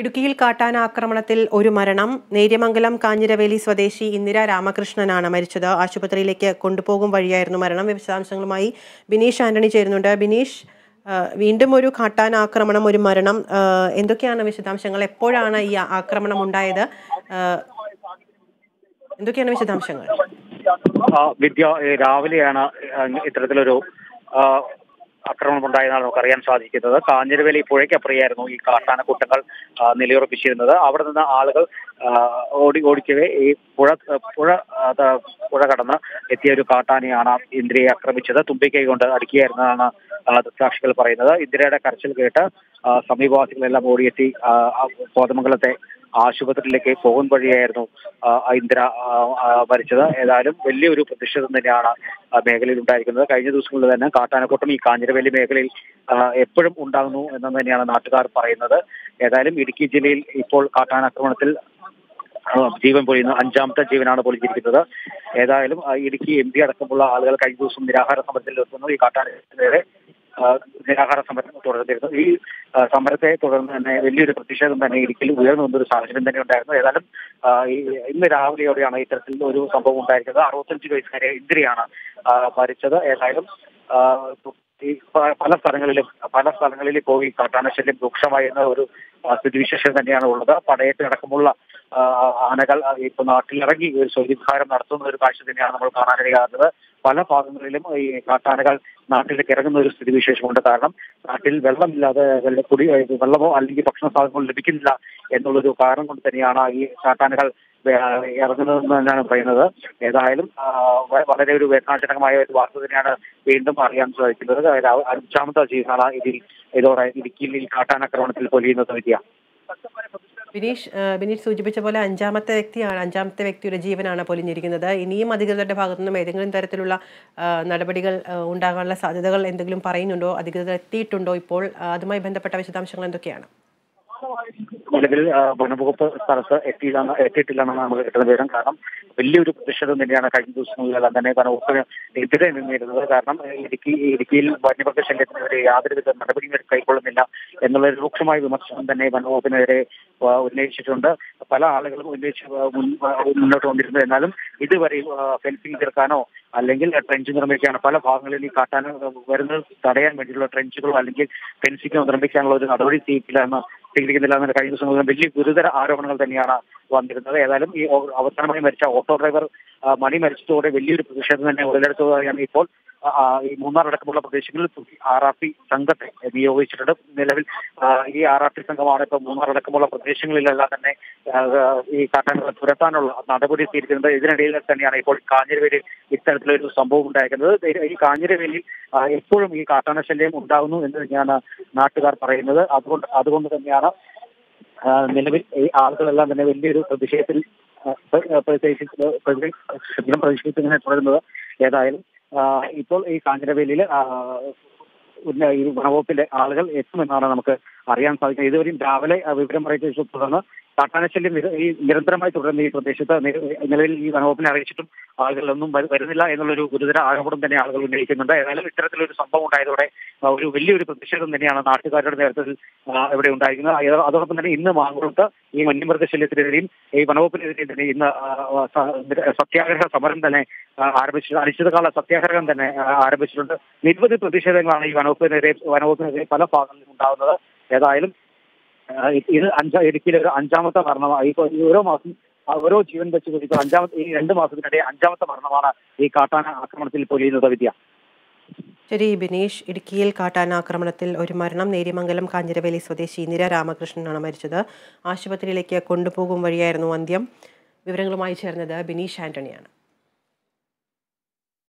ഇടുക്കിയിൽ കാട്ടാന ആക്രമണത്തിൽ ഒരു മരണം. നേര്യമംഗലം കാഞ്ഞിരവേലി സ്വദേശി ഇന്ദിര രാമകൃഷ്ണനാണ് മരിച്ചത്. ആശുപത്രിയിലേക്ക് കൊണ്ടുപോകും വഴിയായിരുന്നു മരണം. വിശദാംശങ്ങളുമായി ബിനീഷ് ആന്റണി ചേരുന്നുണ്ട്. ബിനീഷ് വീണ്ടും ഒരു കാട്ടാന ആക്രമണം ഒരു മരണം. എന്തൊക്കെയാണ് വിശദാംശങ്ങൾ? എപ്പോഴാണ് ഈ ആക്രമണം ഉണ്ടായത്? എന്തൊക്കെയാണ് വിശദാംശങ്ങൾ? വിദ്യ രാവിലെയാണ് ഇത്തരത്തിലൊരു ആ, ആക്രമണം ഉണ്ടായതാണ് നമുക്ക് അറിയാൻ സാധിക്കുന്നത്. കാഞ്ഞിരവേലി പുഴയ്ക്കപ്പുറയായിരുന്നു ഈ കാട്ടാനക്കൂട്ടങ്ങൾ കൂട്ടങ്ങൾ നിലയുറപ്പിച്ചിരുന്നത്. അവിടെ നിന്ന് ആളുകൾ ഓടി ഓടിക്കവേ ഈ പുഴ പുഴ പുഴ കടന്ന് എത്തിയ ഒരു കാട്ടാനയാണ് ഇന്ദ്രയെ ആക്രമിച്ചത്. തുമ്പിക്കൈ കൊണ്ട് അടുക്കിയായിരുന്നതാണ് ദൃക്സാക്ഷികൾ പറയുന്നത്. ഇന്ദ്രയുടെ കരച്ചിൽ കേട്ട് സമീപവാസികളെല്ലാം ഓടിയെത്തി കോതമംഗലത്തെ ആശുപത്രിയിലേക്ക് പോകുന്ന വഴിയായിരുന്നു ഇന്ദിര മരിച്ചത് ഏതായാലും വലിയൊരു പ്രതിഷേധം തന്നെയാണ് മേഖലയിൽ ഉണ്ടായിരിക്കുന്നത്. കഴിഞ്ഞ ദിവസങ്ങളിൽ തന്നെ കാട്ടാനക്കൂട്ടം ഈ കാഞ്ഞിരവേലി മേഖലയിൽ എപ്പോഴും ഉണ്ടാകുന്നു എന്ന് തന്നെയാണ് നാട്ടുകാർ പറയുന്നത്. ഏതായാലും ഇടുക്കി ജില്ലയിൽ ഇപ്പോൾ കാട്ടാനാക്രമണത്തിൽ ജീവൻ പൊഴിയുന്നു അഞ്ചാമത്തെ ജീവനാണ് പൊളിച്ചിരിക്കുന്നത് ഏതായാലും ഇടുക്കി എം പി അടക്കമുള്ള ആളുകൾ കഴിഞ്ഞ ദിവസം നിരാഹാര സമരത്തിൽ എത്തുന്നു. ഈ കാട്ടാനെതിരെ ആ, നിരാഹാര സമരം തുടർന്നിരുന്നു. ഈ സമരത്തെ തുടർന്ന് തന്നെ വലിയൊരു പ്രതിഷേധം തന്നെ ഇടുക്കിയിൽ ഉയർന്നു വന്നൊരു സാഹചര്യം തന്നെ ഉണ്ടായിരുന്നു. ഏതായാലും ഈ ഇന്ന് രാവിലെയോടെയാണ് ഇത്തരത്തിൽ ഒരു സംഭവം ഉണ്ടായിരിക്കുന്നത്. അറുപത്തഞ്ച് വയസ്സുകാരെ ഇന്ദ്രിയാണ് മരിച്ചത്. ഏതായാലും ഈ പല സ്ഥലങ്ങളിലും പല സ്ഥലങ്ങളിൽ പോയി കാട്ടാനശല്യം രൂക്ഷമായി എന്ന ഒരു സ്ഥിതിവിശേഷം തന്നെയാണ് ഉള്ളത്. പടയത്ത് അടക്കമുള്ള ആനകൾ ഇപ്പൊ നാട്ടിലിറങ്ങി ഒരു സ്വൈര്യവിഹാരം നടത്തുന്ന ഒരു കാഴ്ച തന്നെയാണ് നമ്മൾ കാണാനിടയാകുന്നത്. പല ഭാഗങ്ങളിലും ഈ കാട്ടാനകൾ നാട്ടിലേക്ക് ഇറങ്ങുന്ന ഒരു സ്ഥിതിവിശേഷമുണ്ട് കാരണം നാട്ടിൽ വെള്ളമില്ലാതെ വെള്ള കുടി വെള്ളമോ അല്ലെങ്കിൽ ഭക്ഷണ സാധനങ്ങളോ ലഭിക്കുന്നില്ല എന്നുള്ളൊരു കാരണം കൊണ്ട് തന്നെയാണ് ഈ കാട്ടാനകൾ വേ- ഇറങ്ങുന്നതെന്ന് തന്നെയാണ് പറയുന്നത്. ഏതായാലും വളരെ ഒരു വേദനാജനകമായ ഒരു വാർത്ത തന്നെയാണ് വീണ്ടും അറിയാൻ സാധിക്കുന്നത്. അഞ്ചാമത്തെ ജീവനാണ് ഇതിൽ ഇതോടെ ഇടുക്കിയിൽ ഈ കാട്ടാനാക്രമണത്തിൽ പൊലിയുന്നത് വിദ്യ. ബിനീഷ് ബിനീഷ് സൂചിപ്പിച്ച പോലെ അഞ്ചാമത്തെ വ്യക്തിയാണ് അഞ്ചാമത്തെ വ്യക്തിയുടെ ജീവനാണ് പൊലിഞ്ഞിരിക്കുന്നത്. ഇനിയും അധികൃതരുടെ ഭാഗത്തു നിന്നും ഏതെങ്കിലും തരത്തിലുള്ള നടപടികൾ ഉണ്ടാകാനുള്ള സാധ്യതകൾ എന്തെങ്കിലും പറയുന്നുണ്ടോ? അധികൃതർ എത്തിയിട്ടുണ്ടോ ഇപ്പോൾ? അതുമായി ബന്ധപ്പെട്ട വിശദാംശങ്ങൾ എന്തൊക്കെയാണ്? നിലവിൽ വനംവകുപ്പ് സ്ഥലത്ത് എത്തിയില്ലെന്ന് എത്തിയിട്ടില്ലെന്നാണ് നമ്മൾ കിട്ടുന്ന വിവരം. കാരണം വലിയൊരു പ്രതിഷേധം തന്നെയാണ് കഴിഞ്ഞ ദിവസങ്ങളിലെല്ലാം തന്നെ വനംവകുപ്പിന് എതിരെ നിന്നിരുന്നത്. കാരണം ഇടുക്കി ഇടുക്കിയിൽ വന്യമൃഗ ശല്യത്തിനെതിരെ യാതൊരുവിധ നടപടിയും കൈക്കൊള്ളുന്നില്ല എന്നുള്ള രൂക്ഷമായ വിമർശനം തന്നെ വനംവകുപ്പിനെതിരെ ഉന്നയിച്ചിട്ടുണ്ട്. പല ആളുകളും ഉന്നയിച്ച് മുന്നോട്ട് വന്നിരുന്നു. എന്നാലും ഇതുവരെ ഫെൻസിംഗ് തീർക്കാനോ അല്ലെങ്കിൽ ട്രെഞ്ച് നിർമ്മിക്കാനോ പല ഭാഗങ്ങളിൽ ഈ കാട്ടാനോ വരുന്നത് തടയാൻ വേണ്ടിയുള്ള ട്രെഞ്ചുകളോ അല്ലെങ്കിൽ ഫെൻസിങ്ങോ നിർമ്മിക്കാനുള്ള ഒരു നടപടി സ്വീകരിക്കില്ല എന്ന് സ്വീകരിക്കുന്നില്ല എന്ന കഴിഞ്ഞ ദിവസങ്ങളിൽ വലിയ ഗുരുതര ആരോപണങ്ങൾ തന്നെയാണ് വന്നിരുന്നത്. ഏതായാലും ഈ അവസാനമായി മരിച്ച ഓട്ടോ ഡ്രൈവർ മണി മരിച്ചതോടെ വലിയൊരു പ്രതിഷേധം തന്നെ ഉടലെടുത്തതായാണ് ഇപ്പോൾ ഈ മൂന്നാർ അടക്കമുള്ള പ്രദേശങ്ങളിൽ ആർ ആർ പി സംഘത്തെ നിയോഗിച്ചിട്ടുണ്ട്. നിലവിൽ ഈ ആർ ആർ പി സംഘമാണ് ഇപ്പോൾ മൂന്നാർ അടക്കമുള്ള പ്രദേശങ്ങളിലെല്ലാം തന്നെ ഈ കാട്ടാനകളെ തുരത്താനുള്ള നടപടി സ്വീകരിക്കുന്നത് ഇതിനിടയിൽ തന്നെയാണ് ഇപ്പോൾ കാഞ്ഞിരവേലിയിൽ ഇത്തരത്തിലൊരു സംഭവം ഉണ്ടായിരിക്കുന്നത്. ഈ- കാഞ്ഞിരവേലിയിൽ എപ്പോഴും ഈ കാട്ടാന ശല്യം ഉണ്ടാകുന്നു എന്ന് തന്നെയാണ് നാട്ടുകാർ പറയുന്നത്. അതുകൊണ്ട് അതുകൊണ്ട് തന്നെയാണ് നിലവിൽ ഈ ആളുകളെല്ലാം തന്നെ വലിയൊരു പ്രതിഷേധത്തിൽ ആ, പ്ര- പ്രതിഷേധിച്ച് പ്രതി- ശബ്ദം പ്രതിഷേധിച്ച് ഇങ്ങനെ തുടരുന്നത്. ഏതായാലും ഇപ്പോൾ ഈ കാഞ്ഞിരവേലിയിൽ ഈ വനവകുപ്പിലെ ആളുകൾ എത്തുമെന്നാണ് നമുക്ക് അറിയാൻ സാധിക്കുന്നത് ഇതുവരെയും രാവിലെ വിവരം അറിയിച്ച തുടർന്ന് കാട്ടാനശല്യം ഈ നിരന്തരമായി തുടരുന്ന ഈ പ്രദേശത്ത് നിലവിൽ ഈ വനവകുപ്പിനെ അറിയിച്ചിട്ടും ആളുകളൊന്നും വരു- വരുന്നില്ല എന്നുള്ളൊരു ഗുരുതര ആരോപണം തന്നെ ആളുകൾ ഉന്നയിക്കുന്നുണ്ട്. ഏതായാലും ഇത്തരത്തിലൊരു സംഭവം ഉണ്ടായതോടെ ഒരു വലിയൊരു പ്രതിഷേധം തന്നെയാണ് നാട്ടുകാരുടെ നേതൃത്വത്തിൽ ഇവിടെ ഉണ്ടായിരിക്കുന്നത് അത് അതോടൊപ്പം തന്നെ ഇന്ന് മാങ്കുളത്ത് ഈ വന്യമൃഗശല്യത്തിനെതിരെയും ഈ വനവകുപ്പിനെതിരെയും തന്നെ ഇന്ന് സത്യാഗ്രഹ സമരം തന്നെ ആരംഭിച്ചു അനിശ്ചിതകാല സത്യാഗ്രഹം തന്നെ ആരംഭിച്ചിട്ടുണ്ട്. നിരവധി പ്രതിഷേധങ്ങളാണ് ഈ വനവകുപ്പിനെതിരെ വനവകുപ്പിനെതിരെ പല ഭാഗങ്ങളിലും ഉണ്ടാകുന്നത്. ഏതായാലും ഇത് അഞ്ചാം ഇടുക്കിയിലെ ഒരു അഞ്ചാമത്തെ മരണമാണ് ഇപ്പോൾ ഓരോ മാസം ഓരോ ജീവൻ വെച്ച് കുറിച്ച് അഞ്ചാമത്തെ ഈ രണ്ട് മാസത്തിനിടെ അഞ്ചാമത്തെ മരണമാണ് ഈ കാട്ടാന ആക്രമണത്തിൽ പൊലിയുന്നത് വിദ്യ. ശരി ബിനീഷ് ഇടുക്കിയിൽ കാട്ടാന ആക്രമണത്തിൽ ഒരു മരണം. നേര്യമംഗലം കാഞ്ഞിരവേലി സ്വദേശി ഇന്ദിര രാമകൃഷ്ണനാണ് മരിച്ചത്. ആശുപത്രിയിലേക്ക് കൊണ്ടുപോകും വഴിയായിരുന്നു അന്ത്യം. വിവരങ്ങളുമായി ചേർന്നത് ബിനീഷ് ആന്റണിയാണ്.